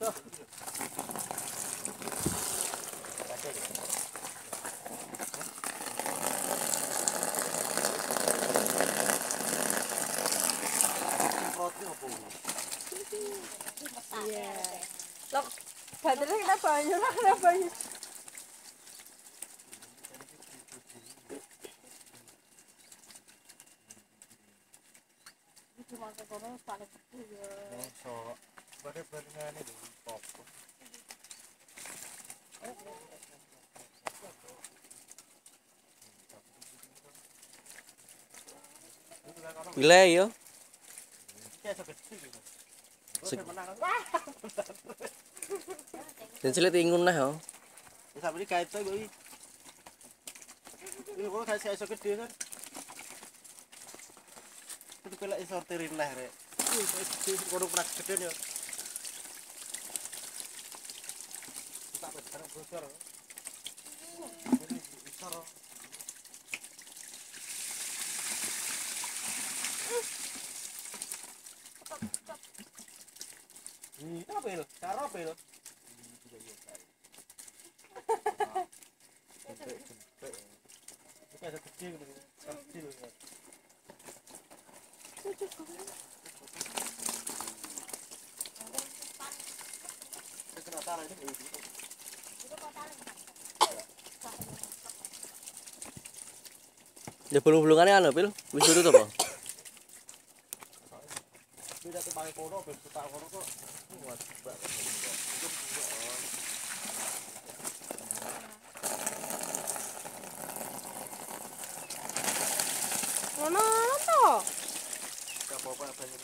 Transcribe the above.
Look, Iya. Loh, baterainya kenapa banyak lah, kenapa banyak? Cuma ke kono paling kecil ya. So, bare-bare nga ni dong Gila yo. Dan sila tingun nah yo. Ini kasih esok gede kan. Itu kalau lah pernah gede nih. Tak bener bocor. Ini bocor. Ini kecil gitu. Kecil. ya. Kena tarik ini. Ya belum belungane anu, Pil. Wis tutup apa? Tidak tuh pakai kono, bel kok. Mana apa? Gak apa-apa, banyak